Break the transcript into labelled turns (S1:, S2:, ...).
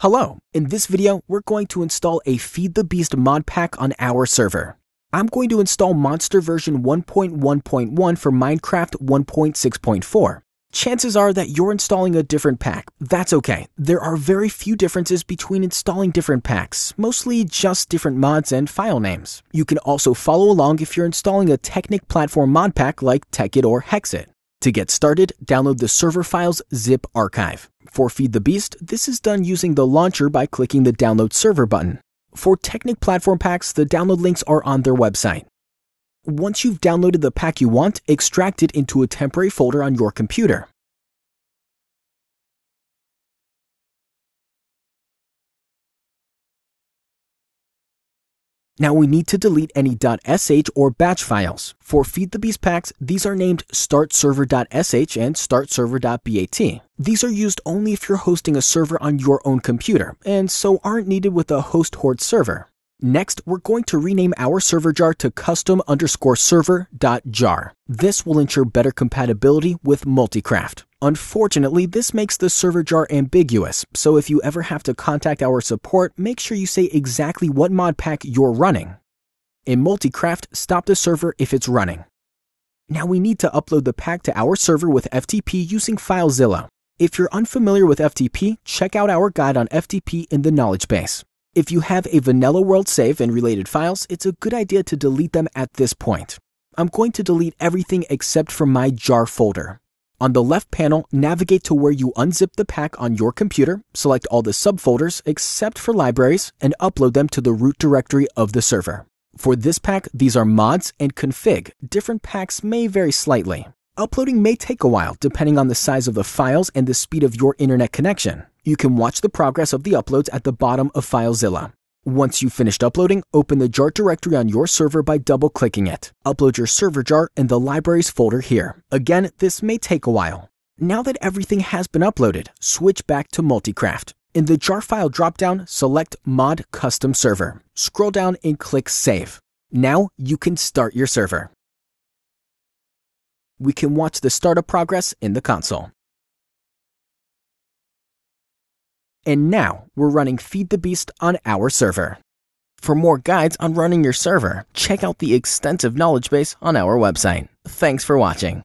S1: Hello, in this video, we're going to install a Feed the Beast mod pack on our server. I'm going to install Monster version 1.1.1 for Minecraft 1.6.4. Chances are that you're installing a different pack. That's okay. There are very few differences between installing different packs, mostly just different mods and file names. You can also follow along if you're installing a Technic platform mod pack like Tekkit or Hexxit. To get started, download the server files zip archive. For Feed the Beast, this is done using the launcher by clicking the Download Server button. For Technic platform packs, the download links are on their website. Once you've downloaded the pack you want, extract it into a temporary folder on your computer. Now we need to delete any .sh or batch files. For Feed the Beast packs, these are named startserver.sh and startserver.bat. These are used only if you're hosting a server on your own computer, and so aren't needed with a HostHorde server. Next, we're going to rename our server jar to custom underscore server dot jar. This will ensure better compatibility with Multicraft. Unfortunately, this makes the server jar ambiguous, so if you ever have to contact our support, make sure you say exactly what mod pack you're running. In Multicraft, stop the server if it's running. Now we need to upload the pack to our server with FTP using FileZilla. If you're unfamiliar with FTP, check out our guide on FTP in the knowledge base. If you have a vanilla world save and related files, it's a good idea to delete them at this point. I'm going to delete everything except for my jar folder. On the left panel, navigate to where you unzip the pack on your computer, select all the subfolders except for libraries, and upload them to the root directory of the server. For this pack, these are mods and config. Different packs may vary slightly. Uploading may take a while depending on the size of the files and the speed of your internet connection. You can watch the progress of the uploads at the bottom of FileZilla. Once you've finished uploading, open the jar directory on your server by double clicking it. Upload your server jar in the libraries folder here. Again, this may take a while. Now that everything has been uploaded, switch back to Multicraft. In the jar file dropdown, select Mod Custom Server. Scroll down and click Save. Now you can start your server we can watch the startup progress in the console. And now we're running Feed the Beast on our server. For more guides on running your server, check out the extensive knowledge base on our website. Thanks for watching.